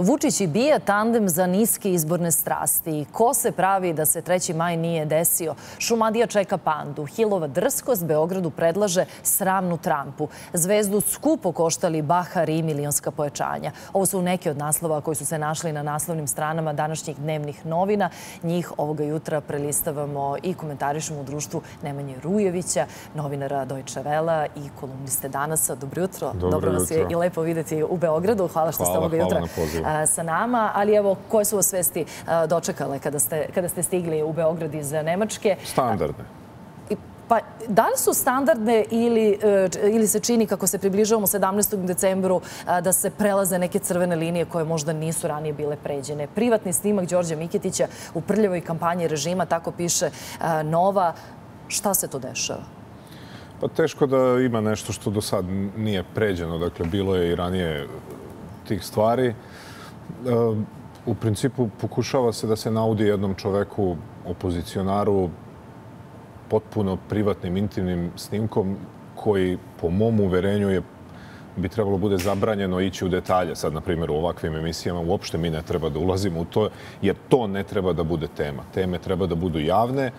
Vučić i Bija tandem za niske izborne strasti. Ko se pravi da se 3. maj nije desio? Šumadija čeka pandu. Hilova drskost Beogradu predlaže sramnu trampu. Zvezdu skupo koštali Bahar i milionska pojačanja. Ovo su neke od naslova koji su se našli na naslovnim stranama današnjih dnevnih novina. Njih ovoga jutra prelistavamo i komentarišemo u društvu Nemanje Rujevića, novinara Dojče Vela i kolumniste danasa. Dobro jutro. Dobro vas je i lepo vidjeti u Beogradu. Hvala što ste ovoga jutra sa nama. Ali evo, koje su vas svesti dočekale kada ste stigli u Beograd iz Nemačke? Standardne. Pa, da li su standardne ili, e, ili se čini kako se približavamo 17. decembru da se prelaze neke crvene linije koje možda nisu ranije bile pređene? Privatni snimak Đorđa Mikitića u prljevoj kampanji režima, tako piše Nova. Šta se to dešava? Pa teško da ima nešto što do sad nije pređeno. Dakle, bilo je i ranije tih stvari. U principu pokušava se da se naudi jednom čoveku, opozicionaru, potpuno privatnim, intimnim snimkom koji, po mom uverenju, je bi trebalo bude zabranjeno ići u detalje. Sad, na primjer, u ovakvim emisijama uopšte mi ne treba da ulazimo u to, jer to ne treba da bude tema. Teme treba da budu javne,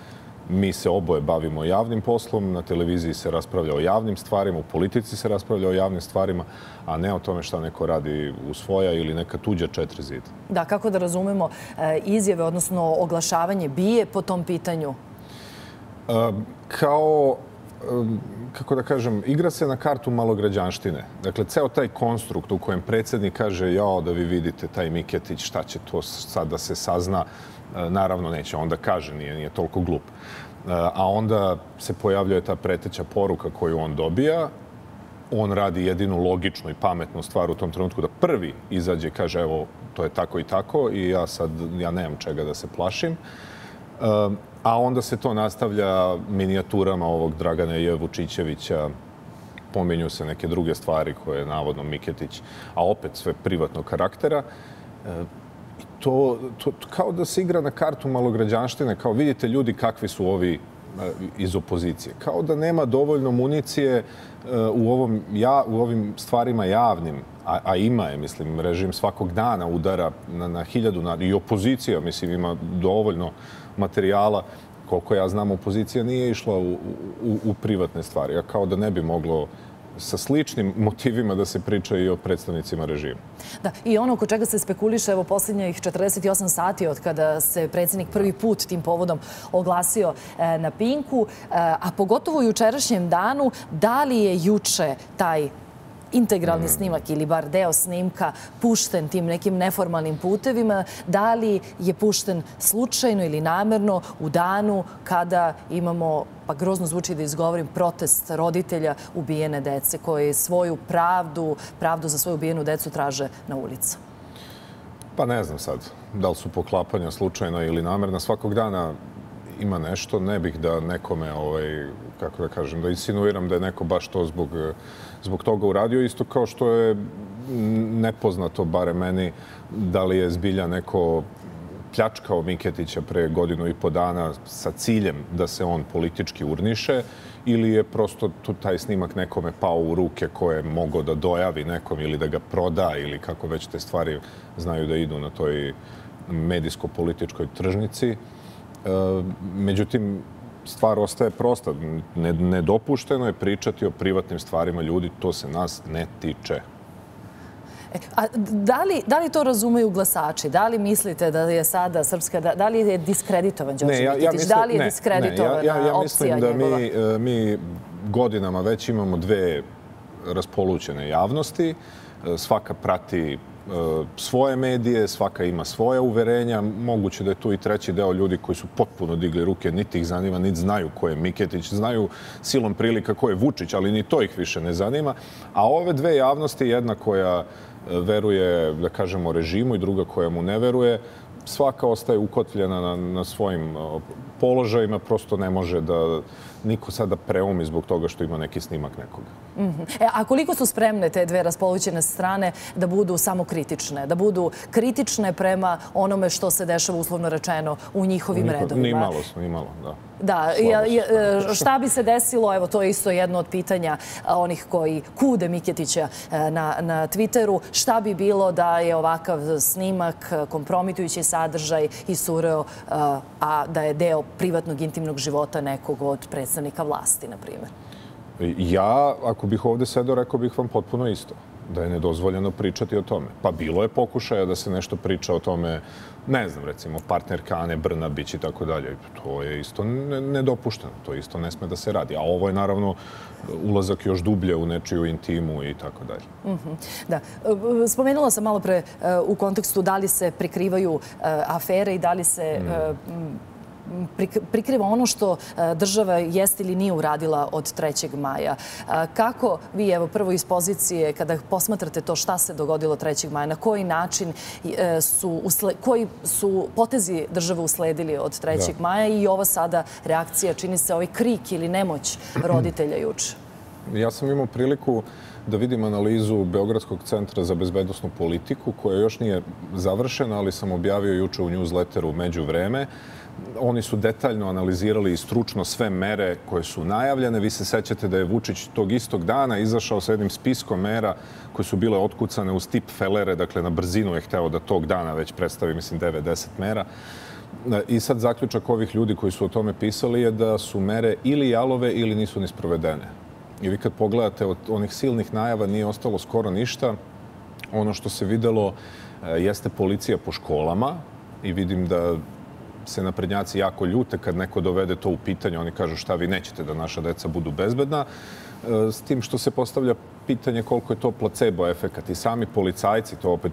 mi se oboje bavimo javnim poslom, na televiziji se raspravlja o javnim stvarima, u politici se raspravlja o javnim stvarima, a ne o tome šta neko radi u svoja ili neka tuđa četiri zida. Da, kako da razumemo e, izjave, odnosno oglašavanje bije po tom pitanju? E, kao, e, kako da kažem, igra se na kartu malograđanštine. Dakle, ceo taj konstrukt u kojem predsjednik kaže jao da vi vidite taj Miketić, šta će to sad da se sazna, E, naravno neće, onda kaže, nije, nije toliko glup. E, a onda se pojavljuje ta preteća poruka koju on dobija, on radi jedinu logičnu i pametnu stvar u tom trenutku da prvi izađe i kaže evo to je tako i tako i ja sad ja nemam čega da se plašim. E, a onda se to nastavlja minijaturama ovog Dragana J. Vučićevića, pominju se neke druge stvari koje je navodno Miketić, a opet sve privatnog karaktera to, to, kao da se igra na kartu malograđanštine, kao vidite ljudi kakvi su ovi eh, iz opozicije. Kao da nema dovoljno municije eh, u, ovom, ja, u ovim stvarima javnim, a, a ima je, mislim, režim svakog dana udara na, na hiljadu, na, i opozicija, mislim, ima dovoljno materijala. Koliko ja znam, opozicija nije išla u, u, u privatne stvari, a kao da ne bi moglo sa sličnim motivima da se priča i o predstavnicima režima. Da, i ono oko čega se spekuliše, evo posljednjih 48 sati od kada se predsjednik prvi put tim povodom oglasio e, na Pinku, e, a pogotovo u jučerašnjem danu, da li je juče taj integralni snimak ili bar deo snimka pušten tim nekim neformalnim putevima, da li je pušten slučajno ili namerno u danu kada imamo, pa grozno zvuči da izgovorim, protest roditelja ubijene dece koji svoju pravdu, pravdu za svoju ubijenu decu traže na ulicu? Pa ne znam sad da li su poklapanja slučajna ili namerna. Svakog dana ima nešto. Ne bih da nekome, ovaj, kako da kažem, da insinuiram da je neko baš to zbog eh, zbog toga uradio. Isto kao što je nepoznato, bare meni, da li je zbilja neko pljačkao Miketića pre godinu i po dana sa ciljem da se on politički urniše ili je prosto tu taj snimak nekome pao u ruke koje je mogao da dojavi nekom ili da ga proda ili kako već te stvari znaju da idu na toj medijsko-političkoj tržnici. E, međutim, stvar ostaje prosta. Nedopušteno je pričati o privatnim stvarima ljudi, to se nas ne tiče. E, a da li, da li to razumeju glasači? Da li mislite da je sada Srpska, da, da li je diskreditovan Đorđe ne, ja, ja mislim, Da li je diskreditovana ne, ja, ja, ja mislim da mi, e, mi godinama već imamo dve raspolućene javnosti. E, svaka prati E, svoje medije, svaka ima svoje uverenja. Moguće da je tu i treći deo ljudi koji su potpuno digli ruke, niti ih zanima, niti znaju ko je Miketić, znaju silom prilika ko je Vučić, ali ni to ih više ne zanima. A ove dve javnosti, jedna koja e, veruje, da kažemo, režimu i druga koja mu ne veruje, svaka ostaje ukotljena na, na svojim e, položajima, prosto ne može da niko sada preumi zbog toga što ima neki snimak nekoga. Mm -hmm. e, a koliko su spremne te dve raspolućene strane da budu samo kritične? Da budu kritične prema onome što se dešava uslovno rečeno u njihovim redovima? Ni malo smo, ni malo, da. Da, šta bi se desilo, evo to je isto jedno od pitanja onih koji kude Miketića na Twitteru, šta bi bilo da je ovakav snimak, kompromitujući sadržaj i sureo, a da je deo privatnog intimnog života nekog od predstavnika vlasti, na primjer? Ja, ako bih ovde sedao, rekao bih vam potpuno isto da je nedozvoljeno pričati o tome. Pa bilo je pokušaja da se nešto priča o tome, ne znam, recimo, partnerka Ane Brnabić i tako dalje. To je isto nedopušteno, to isto ne sme da se radi. A ovo je naravno ulazak još dublje u nečiju intimu i tako dalje. Mhm. Da. Spomenula sam malo pre e, u kontekstu da li se prikrivaju e, afere i da li se e, mm prikriva ono što e, država jeste ili nije uradila od 3. maja. Kako vi, evo, prvo iz pozicije, kada posmatrate to šta se dogodilo 3. maja, na koji način e, su, koji su potezi države usledili od 3. maja i ova sada reakcija, čini se ovaj krik ili nemoć roditelja juče? Ja sam imao priliku da vidim analizu Beogradskog centra za bezbednostnu politiku, koja još nije završena, ali sam objavio juče u newsletteru među vreme oni su detaljno analizirali i stručno sve mere koje su najavljene. Vi se sećate da je Vučić tog istog dana izašao sa jednim spiskom mera koje su bile otkucane u stip felere, dakle na brzinu je hteo da tog dana već predstavi, mislim, 90 mera. I sad zaključak ovih ljudi koji su o tome pisali je da su mere ili jalove ili nisu ni sprovedene. I vi kad pogledate od onih silnih najava nije ostalo skoro ništa. Ono što se videlo e, jeste policija po školama i vidim da se naprednjaci jako ljute kad neko dovede to u pitanje. Oni kažu šta vi nećete da naša deca budu bezbedna. E, s tim što se postavlja pitanje koliko je to placebo efekat. I sami policajci, to opet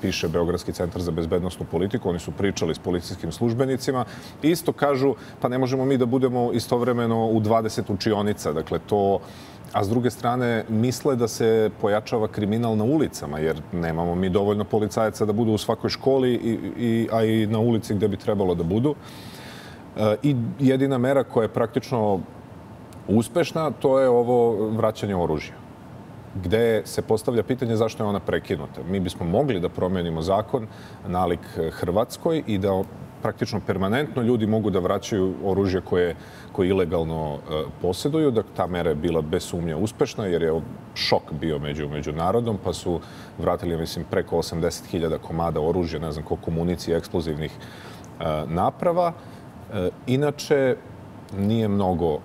piše Beogradski centar za bezbednostnu politiku, oni su pričali s policijskim službenicima, isto kažu pa ne možemo mi da budemo istovremeno u 20 učionica. Dakle, to a s druge strane misle da se pojačava kriminal na ulicama, jer nemamo mi dovoljno policajaca da budu u svakoj školi, i, i, a i na ulici gde bi trebalo da budu. E, I jedina mera koja je praktično uspešna, to je ovo vraćanje oružja gde se postavlja pitanje zašto je ona prekinuta. Mi bismo mogli da promenimo zakon nalik e, Hrvatskoj i da praktično permanentno ljudi mogu da vraćaju oružje koje, koje ilegalno e, posjeduju. Da ta mera je bila bez sumnja uspešna jer je šok bio među, međunarodom, pa su vratili mislim, preko 80.000 komada oružja, ne znam koliko municije eksplozivnih e, naprava. E, inače, nije mnogo e,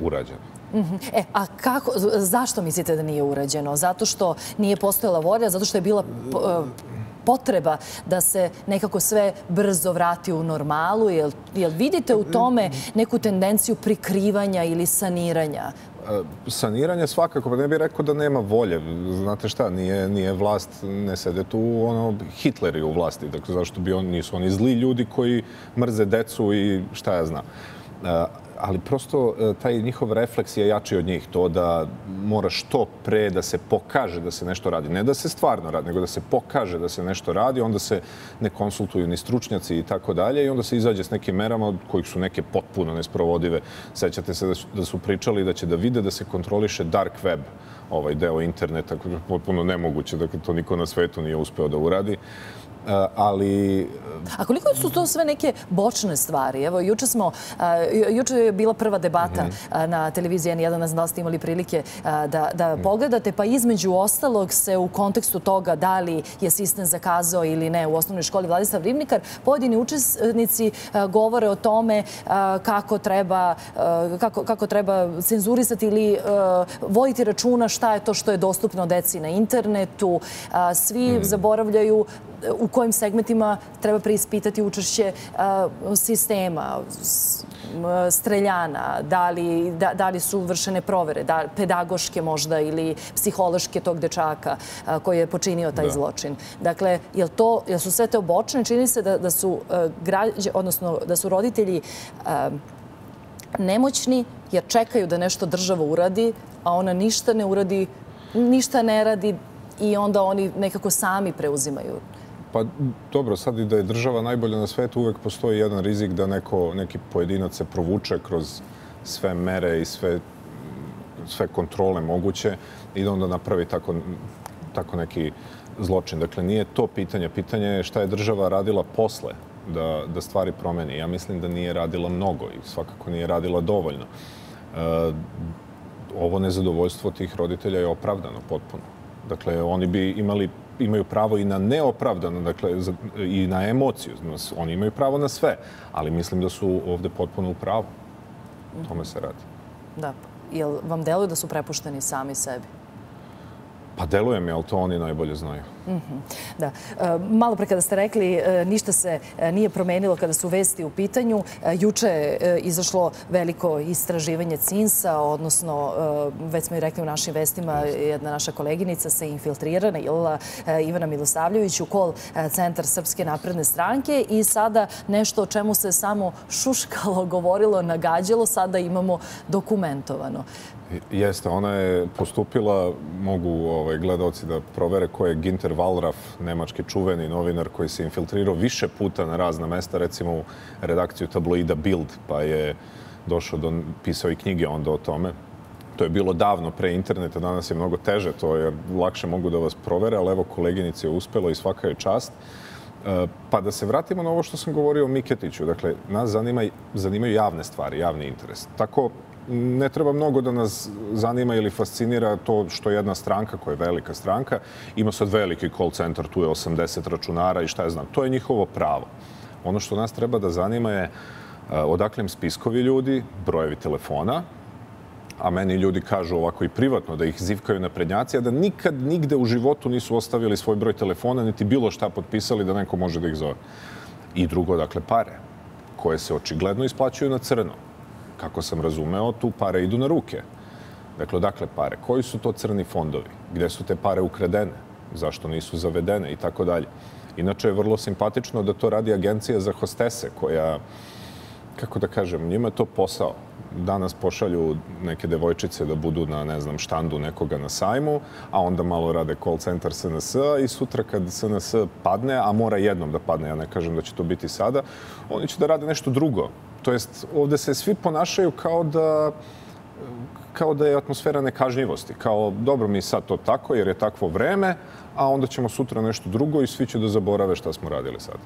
urađeno. Mhm. E, a kako, zašto mislite da nije urađeno? Zato što nije postojala volja, zato što je bila e, potreba da se nekako sve brzo vrati u normalu? Jel, jel vidite u tome neku tendenciju prikrivanja ili saniranja? E, saniranje svakako, pa ne bih rekao da nema volje. Znate šta, nije, nije vlast, ne sede tu ono, Hitleri u vlasti. Dakle, zašto bi oni, nisu oni zli ljudi koji mrze decu i šta ja znam e, ali prosto e, taj njihov refleks je jači od njih. To da mora što pre da se pokaže da se nešto radi. Ne da se stvarno radi, nego da se pokaže da se nešto radi. Onda se ne konsultuju ni stručnjaci i tako dalje. I onda se izađe s nekim merama od kojih su neke potpuno nesprovodive. Sećate se da su pričali da će da vide da se kontroliše dark web ovaj deo interneta, koji je potpuno nemoguće, dakle to niko na svetu nije uspeo da uradi. Eh, ali... A koliko su to sve neke bočne stvari? Evo, juče smo, eh, juče je bila prva debata mhm. eh, na televiziji N1, ne znam da ste imali prilike da, da mhm. pogledate, pa između ostalog se u kontekstu toga da li je sistem zakazao ili ne u osnovnoj školi Vladislav Rivnikar, pojedini učesnici govore o tome kako treba, kako, kako treba cenzurisati ili vojiti računa šta je to što je dostupno deci na internetu. Svi mhm. zaboravljaju u kojim segmentima treba preispitati učešće sistema, streljana, da li, da, da li su vršene provere, da, pedagoške možda ili psihološke tog dečaka koji je počinio taj zločin. Dakle, to, jel su sve te obočne? Čini se da, da, su, građe, odnosno, da su roditelji nemoćni jer čekaju da nešto država uradi, a ona ništa ne uradi, ništa ne radi i onda oni nekako sami preuzimaju Pa dobro, sad i da je država najbolja na svetu, uvek postoji jedan rizik da neko, neki pojedinac se provuče kroz sve mere i sve, sve kontrole moguće i da onda napravi tako, tako neki zločin. Dakle, nije to pitanje. Pitanje je šta je država radila posle da, da stvari promeni. Ja mislim da nije radila mnogo i svakako nije radila dovoljno. E, ovo nezadovoljstvo tih roditelja je opravdano potpuno. Dakle, oni bi imali imaju pravo i na neopravdano, dakle, i na emociju. Oni imaju pravo na sve, ali mislim da su ovde potpuno u pravu. Tome se radi. Da. Jel vam deluje da su prepušteni sami sebi? Pa deluje mi, ali to oni najbolje znaju. Mhm. Da. E, malo pre kada ste rekli, e, ništa se e, nije promenilo kada su vesti u pitanju. E, juče je e, izašlo veliko istraživanje CINSA, odnosno, e, već smo i rekli u našim vestima, jedna naša koleginica se infiltrirana, Ivana Milosavljević, u kol centar Srpske napredne stranke i sada nešto o čemu se samo šuškalo, govorilo, nagađalo, sada imamo dokumentovano. Jeste, ona je postupila, mogu ovaj, gledalci da provere ko je Ginter Wallraff, nemački čuveni novinar koji se infiltrirao više puta na razna mesta, recimo u redakciju tabloida Bild, pa je došao do, pisao i knjige onda o tome. To je bilo davno pre interneta, danas je mnogo teže to, jer lakše mogu da vas provere, ali evo koleginici je uspelo i svaka je čast. E, pa da se vratimo na ovo što sam govorio o Miketiću. Dakle, nas zanima, zanimaju javne stvari, javni interes. Tako, ne treba mnogo da nas zanima ili fascinira to što jedna stranka, koja je velika stranka, ima sad veliki call center, tu je 80 računara i šta je znam. To je njihovo pravo. Ono što nas treba da zanima je eh, odakle im spiskovi ljudi, brojevi telefona, a meni ljudi kažu ovako i privatno da ih zivkaju na prednjaci, a da nikad nigde u životu nisu ostavili svoj broj telefona, niti bilo šta potpisali da neko može da ih zove. I drugo, dakle, pare koje se očigledno isplaćuju na crno kako sam razumeo, tu pare idu na ruke. Dakle, odakle pare? Koji su to crni fondovi? Gde su te pare ukradene? Zašto nisu zavedene? I tako dalje. Inače je vrlo simpatično da to radi agencija za hostese koja, kako da kažem, njima je to posao. Danas pošalju neke devojčice da budu na, ne znam, štandu nekoga na sajmu, a onda malo rade call center SNS i sutra kad SNS padne, a mora jednom da padne, ja ne kažem da će to biti sada, oni će da rade nešto drugo to jest ovde se svi ponašaju kao da kao da je atmosfera nekažnjivosti. Kao, dobro mi sad to tako jer je takvo vreme, a onda ćemo sutra nešto drugo i svi će da zaborave šta smo radili sad.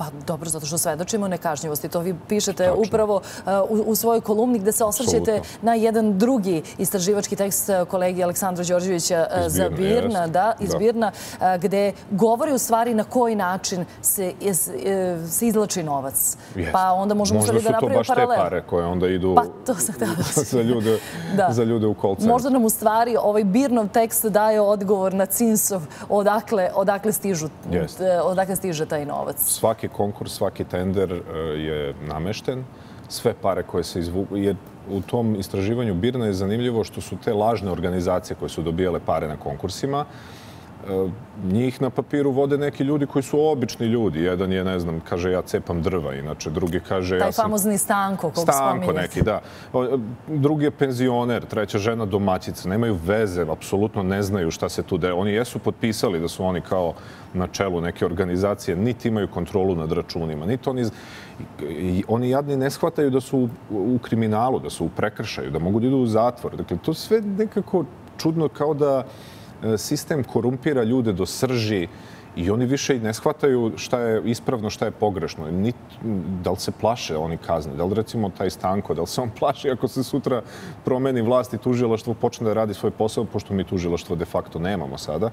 Pa dobro, zato što svedočimo nekažnjivosti. To vi pišete upravo uh, u svojoj kolumni gde se osvrćete na jedan drugi istraživački tekst uh, kolegi Aleksandra Đorđevića uh, za Birna, da, iz Birna, gde govori u stvari na koji način se izlači novac. Pa onda možemo stvari da napravimo paralel. Možda su to baš te pare koje onda idu pa, za ljude u call centru. Možda nam u stvari ovaj Birnov tekst daje odgovor na Cinsov odakle stiže taj novac. Svaki konkurs, svaki tender e, je namešten. Sve pare koje se izvuku... U tom istraživanju Birna je zanimljivo što su te lažne organizacije koje su dobijale pare na konkursima, njih na papiru vode neki ljudi koji su obični ljudi. Jedan je, ne znam, kaže ja cepam drva, inače drugi kaže... Taj ja sam... famozni Stanko, kog Stanko neki, da. Drugi je penzioner, treća žena domaćica. Nemaju veze, apsolutno ne znaju šta se tu deje. Oni jesu potpisali da su oni kao na čelu neke organizacije, niti imaju kontrolu nad računima, niti oni... Oni jadni ne shvataju da su u kriminalu, da su u prekršaju, da mogu da idu u zatvor. Dakle, to sve nekako čudno kao da E, E, sistem korumpira ljude do srži i oni više i ne shvataju šta je ispravno, šta je pogrešno. Ni, da li se plaše oni kazne? Da li recimo taj Stanko, da li se on plaši ako se sutra promeni vlast i tužilaštvo počne da radi svoj posao, pošto mi tužilaštvo de facto nemamo sada,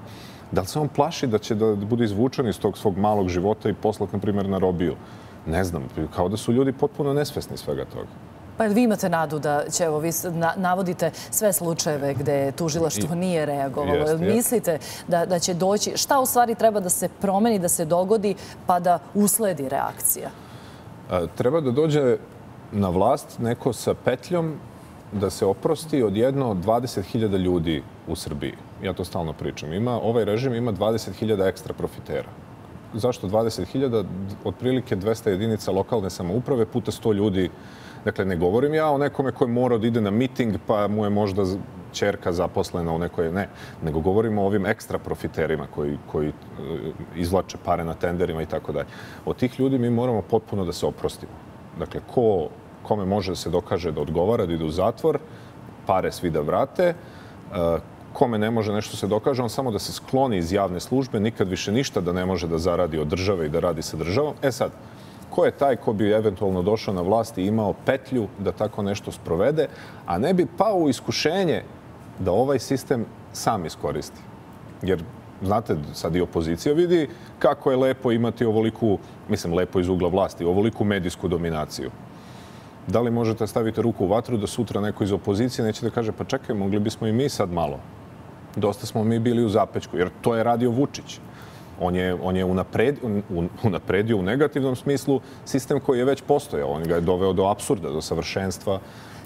da li se on plaši da će da bude izvučen iz tog svog malog života i poslat, na primjer, na robiju? Ne znam, kao da su ljudi potpuno nesvesni svega toga. Pa vi imate nadu da će, evo, vi navodite sve slučajeve gde tužilaštvo nije reagovalo. Mislite da će doći, šta u stvari treba da se promeni, da se dogodi, pa da usledi reakcija? Treba da dođe na vlast neko sa petljom da se oprosti od jedno 20.000 ljudi u Srbiji. Ja to stalno pričam. Ima, ovaj režim ima 20.000 ekstra profitera. Zašto 20.000? Otprilike 200 jedinica lokalne samouprave puta 100 ljudi Dakle, ne govorim ja o nekome koji mora da ide na miting pa mu je možda čerka zaposlena u nekoj... Ne, nego govorimo o ovim ekstra profiterima koji, koji e, izvlače pare na tenderima i tako dalje. Od tih ljudi mi moramo potpuno da se oprostimo. Dakle, ko, kome može da se dokaže da odgovara, da ide u zatvor, pare svi da vrate, e, kome ne može nešto se dokaže, on samo da se skloni iz javne službe, nikad više ništa da ne može da zaradi od države i da radi sa državom. E sad, ko je taj ko bi eventualno došao na vlast i imao petlju da tako nešto sprovede, a ne bi pao u iskušenje da ovaj sistem sam iskoristi. Jer, znate, sad i opozicija vidi kako je lepo imati ovoliku, mislim, lepo iz ugla vlasti, ovoliku medijsku dominaciju. Da li možete staviti ruku u vatru da sutra neko iz opozicije neće da kaže pa čekaj, mogli bismo i mi sad malo. Dosta smo mi bili u zapečku, jer to je radio Vučić. On je, on je unapred, un, unapredio u negativnom smislu sistem koji je već postojao. On ga je doveo do absurda, do savršenstva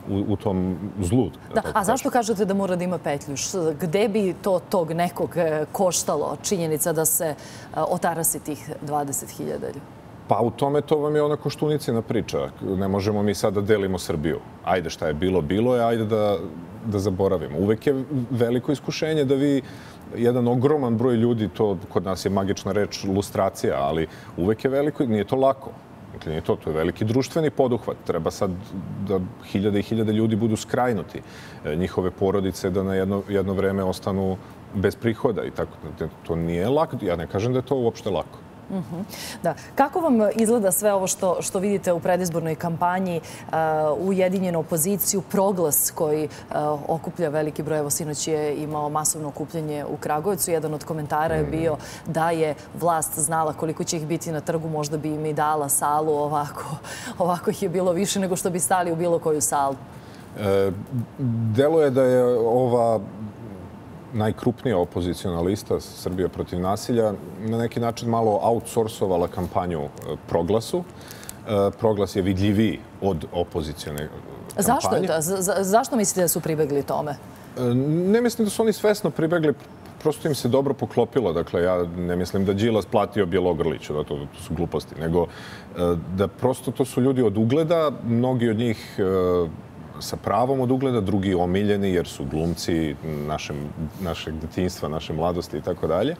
u, u tom zlu. Da, a zašto kažete da mora da ima petlju? Gde bi to tog nekog e, koštalo činjenica da se e, otarasi tih 20.000 ljudi? Pa u tome to vam je ona koštunicina priča. Ne možemo mi sad da delimo Srbiju. Ajde šta je bilo, bilo je, ajde da, da zaboravimo. Uvek je veliko iskušenje da vi jedan ogroman broj ljudi, to kod nas je magična reč lustracija, ali uvek je veliko, nije to lako. Dakle, nije to, to je veliki društveni poduhvat. Treba sad da hiljade i hiljade ljudi budu skrajnuti. E, njihove porodice da na jedno, jedno vreme ostanu bez prihoda i tako. To nije lako. Ja ne kažem da je to uopšte lako. Mhm. Da. Kako vam izgleda sve ovo što, što vidite u predizbornoj kampanji, uh, ujedinjenu opoziciju, proglas koji uh, okuplja veliki broj, evo sinoć je imao masovno okupljanje u Kragujevcu. Jedan od komentara je bio da je vlast znala koliko će ih biti na trgu, možda bi im i dala salu ovako. Ovako ih je bilo više nego što bi stali u bilo koju salu. E, delo je da je ova najkrupnija opozicijona lista Srbija protiv nasilja na neki način malo outsourcovala kampanju e, proglasu. E, proglas je vidljiviji od opozicijone kampanje. Zašto je to? Zašto mislite da su pribegli tome? E, ne mislim da su oni svesno pribegli prosto im se dobro poklopilo. Dakle, ja ne mislim da Đilas platio Bjelogrliću, da to, to su gluposti, nego da prosto to su ljudi od ugleda, mnogi od njih sa pravom od ugleda, drugi omiljeni jer su glumci našem, našeg detinstva, naše mladosti i tako dalje.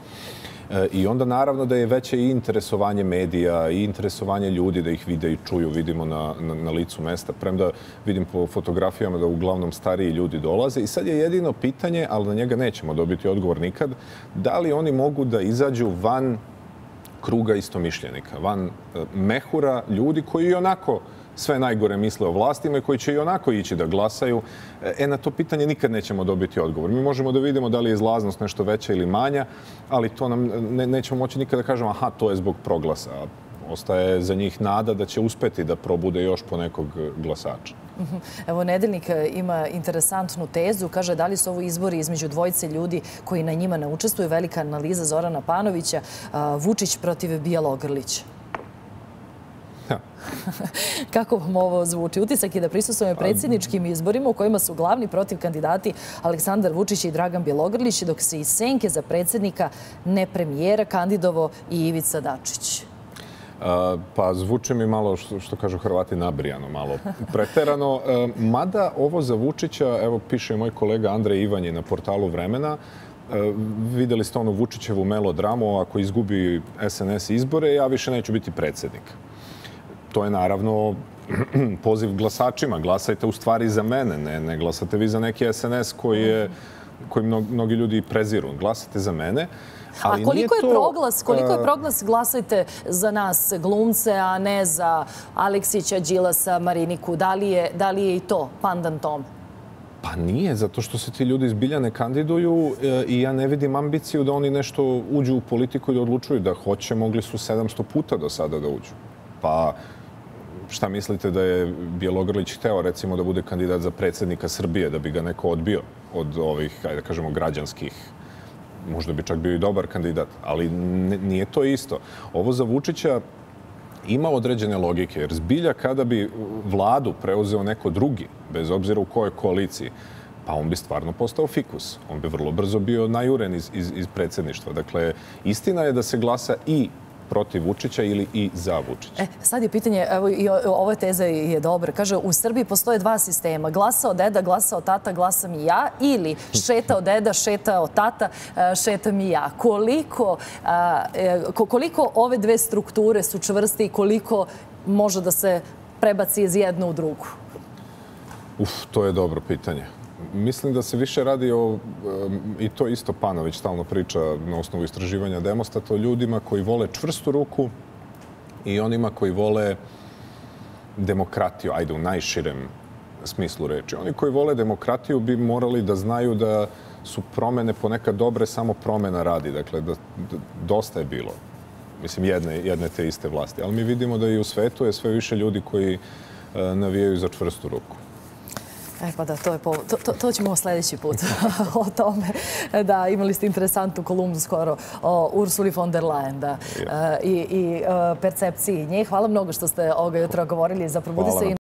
E, I onda naravno da je veće i interesovanje medija i interesovanje ljudi da ih vide i čuju, vidimo na, na, na licu mesta. Premda vidim po fotografijama da uglavnom stariji ljudi dolaze. I sad je jedino pitanje, ali na njega nećemo dobiti odgovor nikad, da li oni mogu da izađu van kruga istomišljenika, van e, mehura ljudi koji i onako sve najgore misle o vlastima i koji će i onako ići da glasaju, e, na to pitanje nikad nećemo dobiti odgovor. Mi možemo da vidimo da li je izlaznost nešto veća ili manja, ali to nam ne, nećemo moći nikada da kažemo aha, to je zbog proglasa. Ostaje za njih nada da će uspeti da probude još po nekog glasača. Mhm. Evo, Nedeljnik e, ima interesantnu tezu. Kaže da li su ovo izbori između dvojice ljudi koji na njima ne učestvuju. Velika analiza Zorana Panovića. Vučić protiv Bijelogrlića. Kako vam ovo zvuči? Utisak je da prisustujemo predsjedničkim izborima u kojima su glavni protiv kandidati Aleksandar Vučić i Dragan Bjelogrlić, dok se i senke za predsjednika ne premijera kandidovo i Ivica Dačić. Pa zvuče mi malo, što kažu Hrvati, nabrijano, malo preterano. E, mada ovo za Vučića, evo piše moj kolega Andrej Ivanji na portalu Vremena, e, videli ste onu Vučićevu melodramu, ako izgubi SNS izbore, ja više neću biti predsjednik to je naravno poziv glasačima. Glasajte u stvari za mene, ne, ne glasate vi za neki SNS koji, je, koji mnogi ljudi preziru. Glasate za mene. Ali a koliko je proglas, koliko je proglas glasajte za nas glumce, a ne za Aleksića, Đilasa, Mariniku? Da li je, da li je i to pandan tom? Pa nije, zato što se ti ljudi izbilja ne kandiduju e, i ja ne vidim ambiciju da oni nešto uđu u politiku i da odlučuju da hoće, mogli su 700 puta do sada da uđu. Pa šta mislite da je Bjelogrlić hteo recimo da bude kandidat za predsjednika Srbije, da bi ga neko odbio od ovih, ajde da kažemo, građanskih možda bi čak bio i dobar kandidat, ali nije to isto. Ovo za Vučića ima određene logike, jer zbilja kada bi vladu preuzeo neko drugi, bez obzira u kojoj koaliciji, pa on bi stvarno postao fikus. On bi vrlo brzo bio najuren iz, iz, iz predsjedništva. Dakle, istina je da se glasa i protiv Vučića ili i za Vučića? E, sad je pitanje, evo i ova teza je dobra. Kaže, u Srbiji postoje dva sistema. Glasa od deda, glasa od tata, glasam i ja. Ili šeta od deda, šeta od tata, e, šetam i ja. Koliko, e, koliko ove dve strukture su čvrste i koliko može da se prebaci iz jednu u drugu? Uf, to je dobro pitanje. Mislim da se više radi o, i to isto Panović stalno priča na osnovu istraživanja demostata, o ljudima koji vole čvrstu ruku i onima koji vole demokratiju, ajde u najširem smislu reči. Oni koji vole demokratiju bi morali da znaju da su promene ponekad dobre, samo promena radi. Dakle, da, da dosta je bilo. Mislim, jedne, jedne te iste vlasti. Ali mi vidimo da i u svetu je sve više ljudi koji eh, navijaju za čvrstu ruku. E pa da, to, je po, to, to, to ćemo sljedeći put o tome. Da, imali ste interesantnu kolumnu skoro o Ursuli von der Leyen da, yeah. i, i uh, percepciji nje. Hvala mnogo što ste ovoga jutra govorili za Probudi se.